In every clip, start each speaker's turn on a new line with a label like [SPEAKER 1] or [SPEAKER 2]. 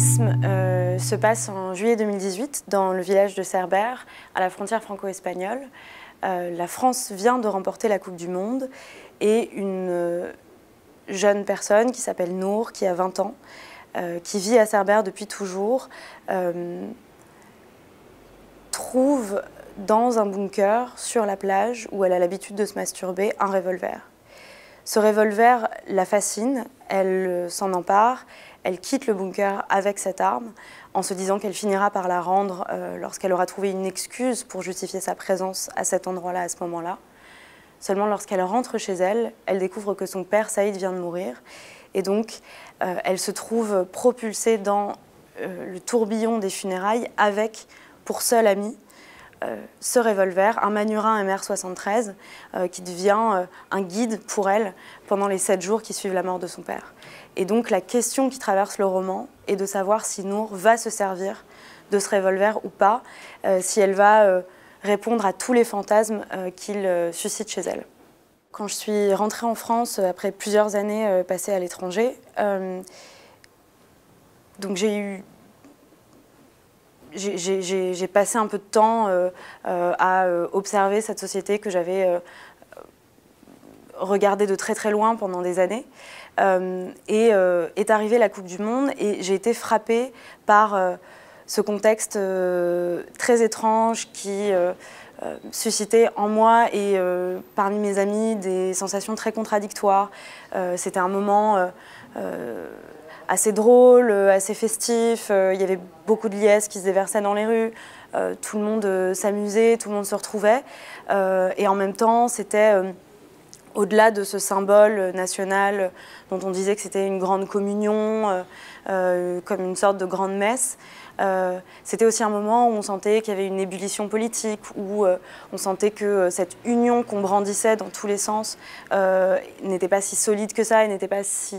[SPEAKER 1] l'alpinisme euh, se passe en juillet 2018 dans le village de Cerbère, à la frontière franco-espagnole. Euh, la France vient de remporter la Coupe du Monde et une euh, jeune personne qui s'appelle Nour, qui a 20 ans, qui vit à Cerbère depuis toujours, trouve dans un bunker sur la plage où elle a l'habitude de se masturber un revolver. Ce revolver la fascine, elle s'en empare, elle quitte le bunker avec cette arme en se disant qu'elle finira par la rendre euh, lorsqu'elle aura trouvé une excuse pour justifier sa présence à cet endroit-là, à ce moment-là. Seulement lorsqu'elle rentre chez elle, elle découvre que son père Saïd vient de mourir et donc euh, elle se trouve propulsée dans euh, le tourbillon des funérailles avec pour seul ami ce revolver, un Manurin MR73, qui devient un guide pour elle pendant les sept jours qui suivent la mort de son père. Et donc la question qui traverse le roman est de savoir si Nour va se servir de ce revolver ou pas, euh, si elle va euh, répondre à tous les fantasmes euh, qu'il suscite chez elle. Quand je suis rentrée en France après plusieurs années passées à l'étranger, donc j'ai eu j'ai passé un peu de temps à observer cette société que j'avais regardée de très très loin pendant des années. Euh, et euh, est arrivée la Coupe du Monde et j'ai été frappée par euh, ce contexte très étrange qui suscitait en moi et parmi mes amis des sensations très contradictoires. C'était un moment assez drôle, assez festif. il y avait beaucoup de liesses qui se déversaient dans les rues. tout le monde s'amusait, tout le monde se retrouvait. et en même temps, c'était au-delà de ce symbole national dont on disait que c'était une grande communion, euh, euh, comme une sorte de grande messe, euh, c'était aussi un moment où on sentait qu'il y avait une ébullition politique, où on sentait que cette union qu'on brandissait dans tous les sens n'était pas si solide que ça et n'était pas si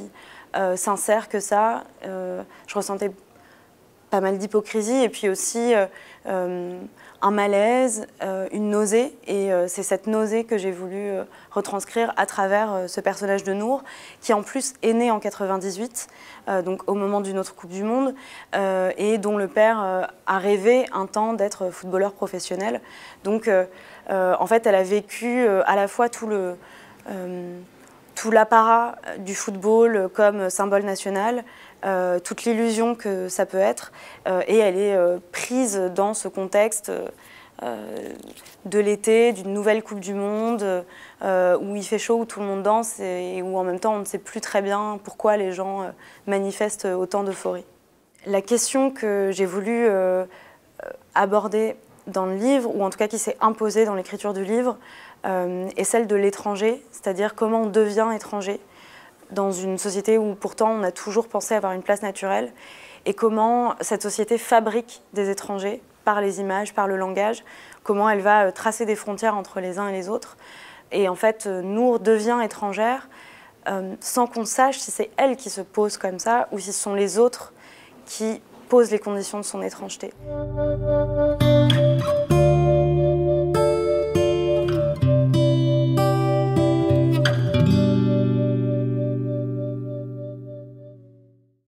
[SPEAKER 1] sincère que ça. je ressentais pas mal d'hypocrisie et puis aussi un malaise, euh, une nausée. Et euh, c'est cette nausée que j'ai voulu euh, retranscrire à travers ce personnage de Nour, qui en plus est né en 98, donc au moment d'une autre Coupe du Monde, et dont le père a rêvé un temps d'être footballeur professionnel. Donc en fait, elle a vécu à la fois tout le tout l'apparat du football comme symbole national, euh, toute l'illusion que ça peut être, euh, et elle est euh, prise dans ce contexte de l'été, d'une nouvelle Coupe du Monde, où il fait chaud, où tout le monde danse, et, où en même temps on ne sait plus très bien pourquoi les gens manifestent autant d'euphorie. La question que j'ai voulu aborder dans le livre, ou en tout cas qui s'est imposée dans l'écriture du livre, est celle de l'étranger, c'est-à-dire comment on devient étranger dans une société où pourtant on a toujours pensé avoir une place naturelle, et comment cette société fabrique des étrangers par les images, par le langage, comment elle va euh, tracer des frontières entre les uns et les autres. Et en fait, euh, Nour devient étrangère euh, sans qu'on sache si c'est elle qui se pose comme ça ou si ce sont les autres qui posent les conditions de son étrangeté.